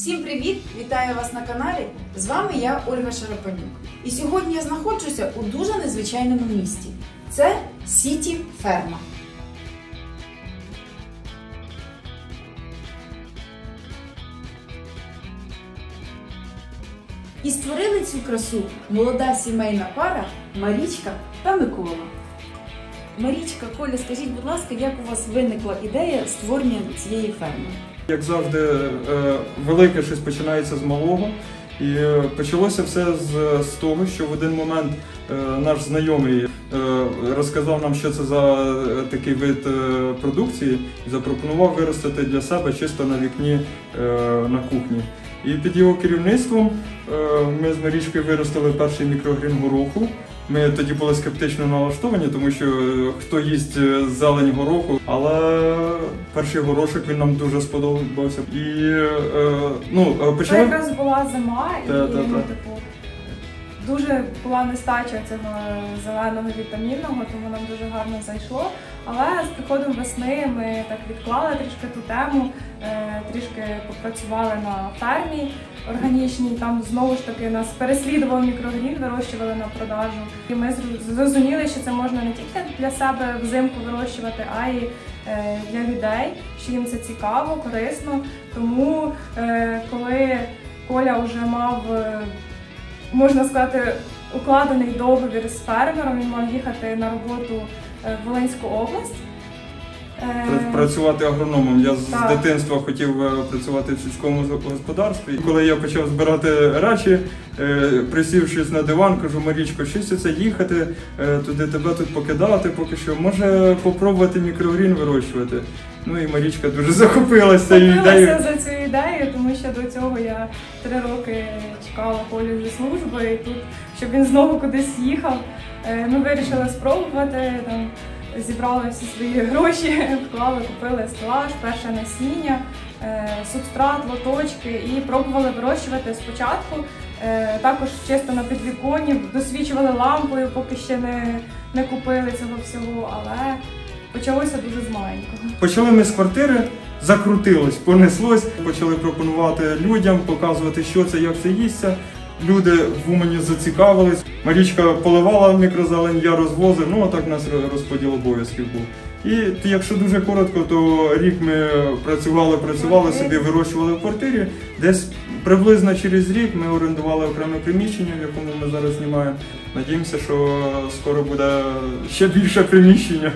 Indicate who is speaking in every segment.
Speaker 1: Всім привіт! Вітаю вас на каналі. З вами я Ольга Шарапанюк. І сьогодні я знаходжуся у дуже незвичайному місті. Це Сіті Ферма. І створили цю красу молода сімейна пара Марічка та Микола. Марічка, Коля, скажіть, будь ласка, як у вас виникла ідея створення цієї ферми?
Speaker 2: Як завжди, е, велике щось починається з малого. І е, почалося все з, того, що в один момент е, наш знайомий розказав нам, що це за такий вид продукції, і запропонував виростити для себе чисто на вікні на кухні. І під його керівництвом ми з Марічкою виростили перший мікрогрін гороху. Ми тоді були скептично налаштовані, тому що е, хто їсть е, зелень гороху, але перший горошок він нам дуже сподобався. І е, ну почали...
Speaker 3: Це якраз була зима, і
Speaker 2: Та, та, та.
Speaker 3: типу, дуже була нестача цього зеленого вітамінного, тому нам дуже гарно зайшло. Але з приходом весни ми так відклали трішки ту тему, е, трішки попрацювали на фермі органічній. Там знову ж таки нас переслідував мікрогрін, вирощували на продажу. І ми зрозуміли, що це можна не тільки для себе взимку вирощувати, а й е, для людей, що їм це цікаво, корисно. Тому е, коли Коля вже мав, можна сказати, укладений договір з фермером, він мав їхати на роботу Волинську область. Е,
Speaker 2: Працювати агрономом. Я з дитинства хотів е, працювати в сільському господарстві. І коли я почав збирати речі, е, присівшись на диван, кажу, Марічко, щось це їхати, е, туди тебе тут покидати, поки що. Може попробувати мікрогрін вирощувати. Ну і Марічка дуже захопилася цією ідеєю.
Speaker 3: За цю ідею, тому що до цього я три роки чекала Колю зі служби, і тут, щоб він знову кудись їхав. Е, Ми вирішили спробувати, там, зібрали всі свої гроші, вклали, купили стелаж, перше насіння, е, субстрат, лоточки і пробували вирощувати спочатку. е, Також чисто на підвіконні, досвідчували лампою, поки ще не, не купили цього всього, але почалося дуже з маленького.
Speaker 2: Почали ми з квартири, закрутилось, понеслось, почали пропонувати людям, показувати, що це, як це їсться. Люди в Умані зацікавились. Марічка поливала мікрозелень, я розвозив. Ну отак у нас розподіл обов'язків був. І якщо дуже коротко, то рік ми працювали, працювали собі, вирощували в квартирі. Десь приблизно через рік ми орендували окреме приміщення, в якому ми зараз знімаємо. Надіємося, що скоро буде ще більше приміщення.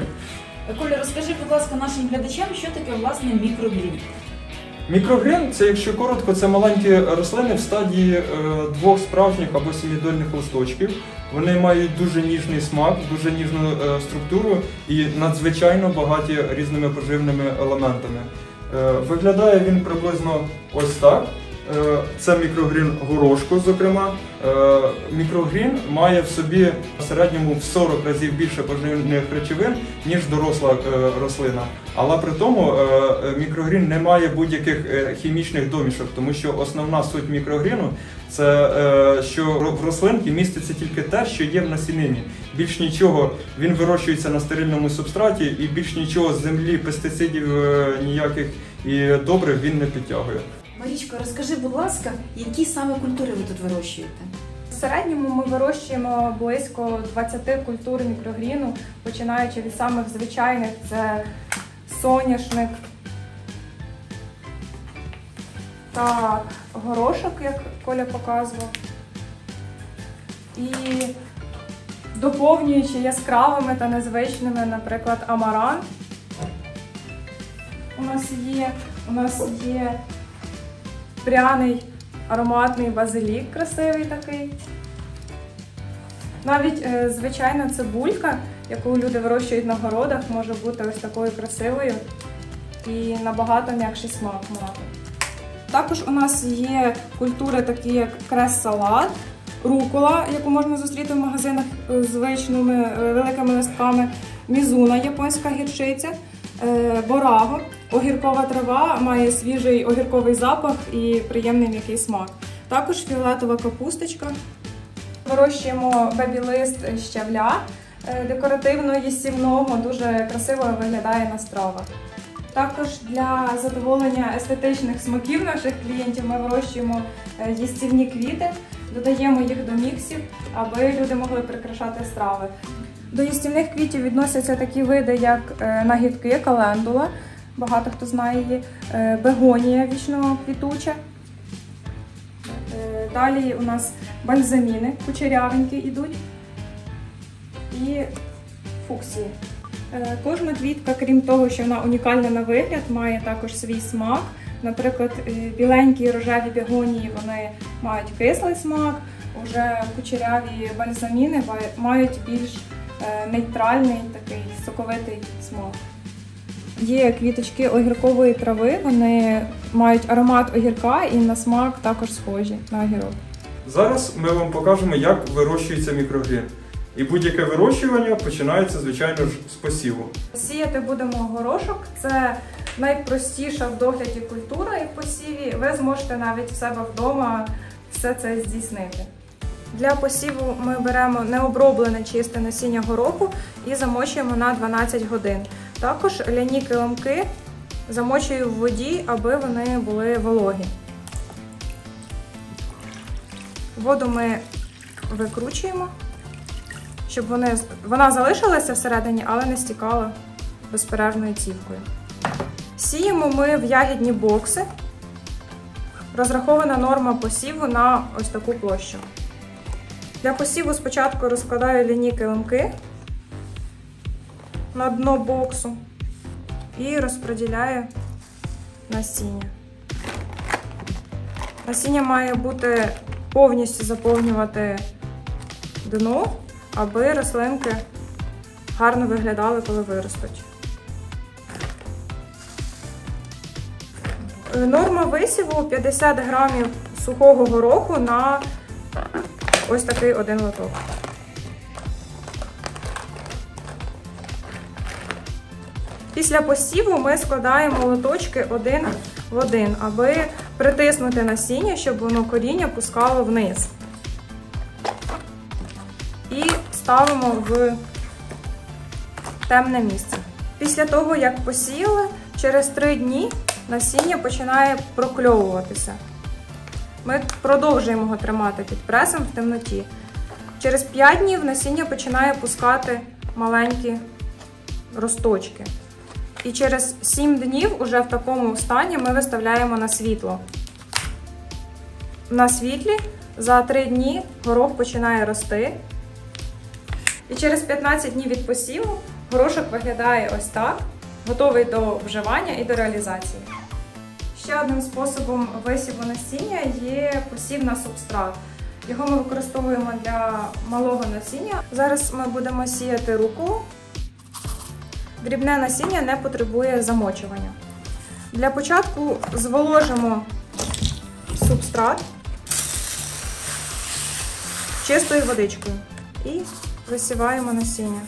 Speaker 1: Коля, розкажи, будь ласка, нашим глядачам, що таке власне мікрогрін.
Speaker 2: Мікрогрін це, якщо коротко, це маленькі рослини в стадії е, двох справжніх або сім'ядольних листочків. Вони мають дуже ніжний смак, дуже ніжну е, структуру і надзвичайно багаті різними поживними елементами. Е, виглядає він приблизно ось так. Е, Це мікрогрін горошку, зокрема. Е, Мікрогрін має в собі в середньому в 40 разів більше поживних речовин, ніж доросла е, рослина. Але при тому мікрогрін не має будь-яких хімічних домішок, тому що основна суть мікрогріну це що в рослинці міститься тільки те, що є в насінині. Більш нічого він вирощується на стерильному субстраті, і більш нічого з землі, пестицидів ніяких і добрив він не підтягує.
Speaker 1: Марічко, розкажи, будь ласка, які саме культури ви тут вирощуєте?
Speaker 3: В середньому ми вирощуємо близько 20 культур мікрогріну, починаючи від самих звичайних це соняшник. Так, горошок, як Коля показував. І доповнюючи яскравими та незвичними, наприклад, амаран. У нас є, у нас є пряний ароматний базилік красивий такий. Навіть е, звичайна цибулька, яку люди вирощують на городах, може бути ось такою красивою і набагато м'якший смак мати. Також у нас є культури, такі як крес-салат, рукола, яку можна зустріти в магазинах е, з звичними е, великими листками, мізуна, японська гірчиця, е, бораго, огіркова трава, має свіжий огірковий запах і приємний м'який смак. Також фіолетова капусточка. Вирощуємо бебі-лист щавля е, декоративно їстівного, дуже красиво виглядає на стравах. Також для задоволення естетичних смаків наших клієнтів ми вирощуємо е, їстівні квіти, додаємо їх до міксів, аби люди могли прикрашати страви. До їстівних квітів відносяться такі види, як е, нагідки, календула, багато хто знає її, е, бегонія вічно квітуча. Е, Далі у нас бальзаміни, кучерявенькі йдуть і фуксії. Е, Кожна квітка, крім того, що вона унікальна на вигляд, має також свій смак. Наприклад, біленькі рожеві бігонії вони мають кислий смак, уже кучеряві бальзаміни мають більш нейтральний такий соковитий смак. Є квіточки огіркової трави, вони мають аромат огірка і на смак також схожі на огірок.
Speaker 2: Зараз ми вам покажемо, як вирощується мікрогрін. І будь-яке вирощування починається, звичайно ж, з посіву.
Speaker 3: Сіяти будемо горошок. Це найпростіша в догляді культура і в посіві. Ви зможете навіть в себе вдома все це здійснити. Для посіву ми беремо необроблене чисте насіння гороху і замочуємо на 12 годин. Також ляні килимки замочую в воді, аби вони були вологі. Воду ми викручуємо, щоб вони, вона залишилася всередині, але не стікала безперервною цівкою. Сіємо ми в ягідні бокси. Розрахована норма посіву на ось таку площу. Для посіву спочатку розкладаю лінійні килимки на дно боксу і розподіляю насіння. Насіння має бути повністю заповнювати дно, аби рослинки гарно виглядали, коли виростуть. Норма висіву 50 грамів сухого гороху на ось такий один лоток. Після посіву ми складаємо лоточки один в один, аби притиснути насіння, щоб воно коріння пускало вниз. І ставимо в темне місце. Після того, як посіяли, через 3 дні насіння починає прокльовуватися. Ми продовжуємо його тримати під пресом в темноті. Через 5 днів насіння починає пускати маленькі росточки. І через 7 днів, уже в такому стані, ми виставляємо на світло. На світлі за 3 дні горох починає рости. І через 15 днів від посіву горошок виглядає ось так, готовий до вживання і до реалізації. Ще одним способом висіву насіння є посів на субстрат. Його ми використовуємо для малого насіння. Зараз ми будемо сіяти руку. Дрібне насіння не потребує замочування. Для початку зволожимо субстрат чистою водичкою і висіваємо насіння.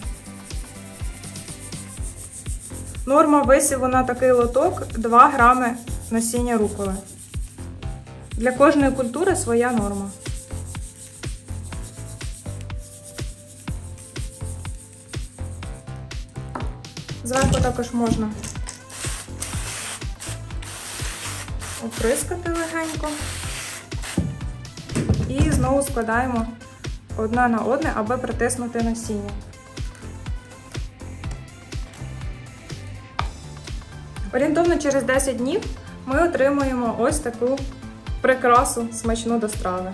Speaker 3: Норма висіву на такий лоток 2 грами насіння руколи. Для кожної культури своя норма. Зверху також можна оприскати легенько. І знову складаємо одне на одне, аби притиснути насіння. Орієнтовно через 10 днів ми отримуємо ось таку прикрасу смачну до страви.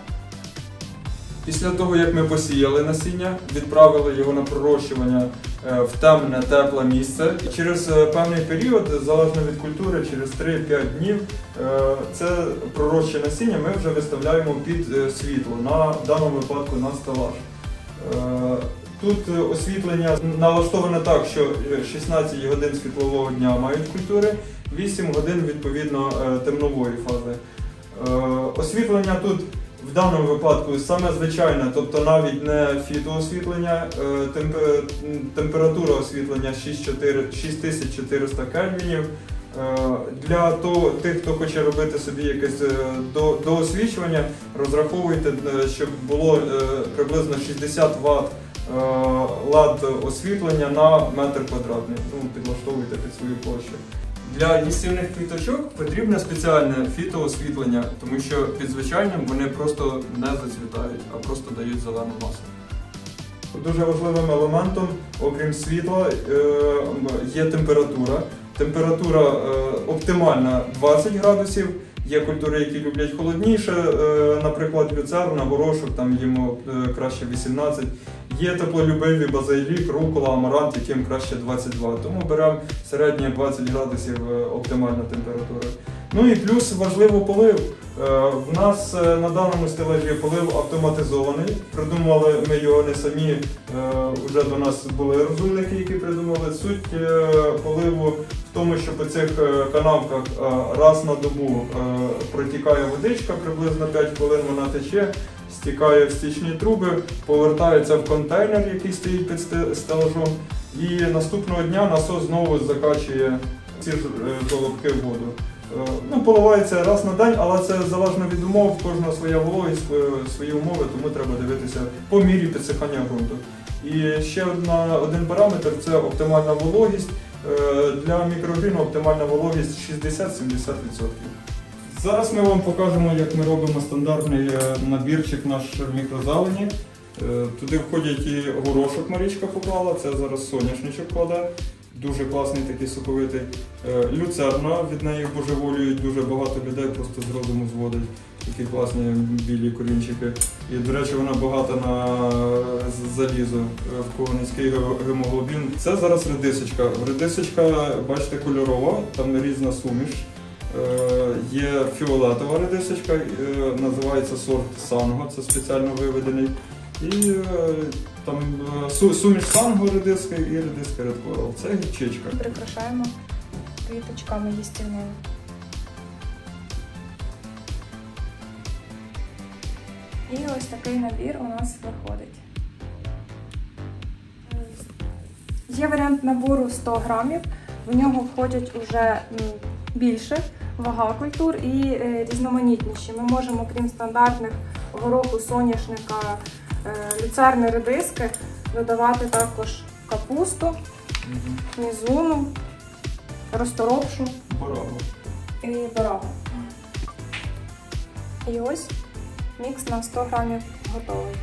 Speaker 2: Після того, як ми посіяли насіння, відправили його на пророщування в темне, тепле місце. Через е, певний період, залежно від культури, через 3-5 днів, е, це пророще насіння ми вже виставляємо під е, світло, на даному випадку на стелаж. Е, Тут е, освітлення налаштоване так, що е, 16 годин світлового дня мають культури, 8 годин відповідно е, темнової фази. Е, Освітлення тут в даному випадку саме звичайне, тобто навіть не фітоосвітлення, е, температура освітлення 6400 6400 кельвінів. Е, Для тих, хто хоче робити собі якесь е, до, доосвічування, розраховуйте, щоб було приблизно 60 Вт лад освітлення на метр квадратний. Ну, підлаштовуйте під свою площу. Для їстівних квіточок потрібне спеціальне фітоосвітлення, тому що під звичайним вони просто не зацвітають, а просто дають зелену масу. Дуже важливим елементом, окрім світла, е, є температура. Температура е, оптимальна 20 градусів. Є культури, які люблять холодніше, е, наприклад, люцерна, горошок, там їм краще 18. Є теплолюбиві базилік, рукола, амарант, яким краще 22. Тому беремо середнє 20 градусів е, оптимальна температура. Ну і плюс важливо полив. Е, В нас е, на даному стелажі полив автоматизований. Придумали ми його не самі. е, Уже до нас були розумники, які придумали. Суть поливу в тому, що по цих канавках раз на добу протікає водичка, приблизно 5 хвилин вона тече, стікає в стічні труби, повертається в контейнер, який стоїть під стелажом, і наступного дня насос знову закачує ці ж е, в воду. Е, Ну, поливається раз на день, але це залежно від умов, в кожного своя вологість, свої умови, тому треба дивитися по мірі підсихання ґрунту. І ще одна, один параметр це оптимальна вологість. Е, Для мікрогріну оптимальна вологість 60-70%. Зараз ми вам покажемо, як ми робимо стандартний е, набірчик наш мікрозелені. Е, Туди входять і горошок Марічка поклала, це зараз соняшничок кладе. Дуже класний такий соковитий. Е, Люцерна, від неї божеволюють дуже багато людей, просто з розуму зводить. Такі класні білі корінчики. І, до речі, вона багата на залізо, в кого низький гемоглобін. Це зараз редисочка. Редисочка, бачите, кольорова, там різна суміш. Е, Є фіолетова редисочка, е, називається сорт Санго, це спеціально виведений. І е, там суміш санго редиски і редиска Red Coral. Це гірчичка.
Speaker 3: Прикрашаємо квіточками їстівними. І ось такий набір у нас виходить. Є варіант набору 100 грамів. В нього входять уже більше вага культур і е, різноманітніші. Ми можемо, крім стандартних гороху, соняшника, е, люцерни, редиски, додавати також капусту, мізуну, розторопшу і барабу. І ось мікс на 100 грамів готовий.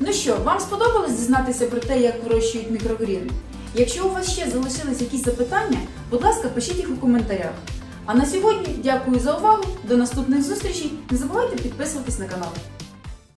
Speaker 1: Ну що, вам сподобалось дізнатися про те, як вирощують мікрогрін? Якщо у вас ще залишились якісь запитання, будь ласка, пишіть їх у коментарях. А на сьогодні дякую за увагу. До наступних зустрічей. Не забувайте підписуватись на канал.